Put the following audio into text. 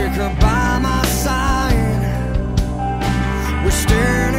took her by my side. We're staring.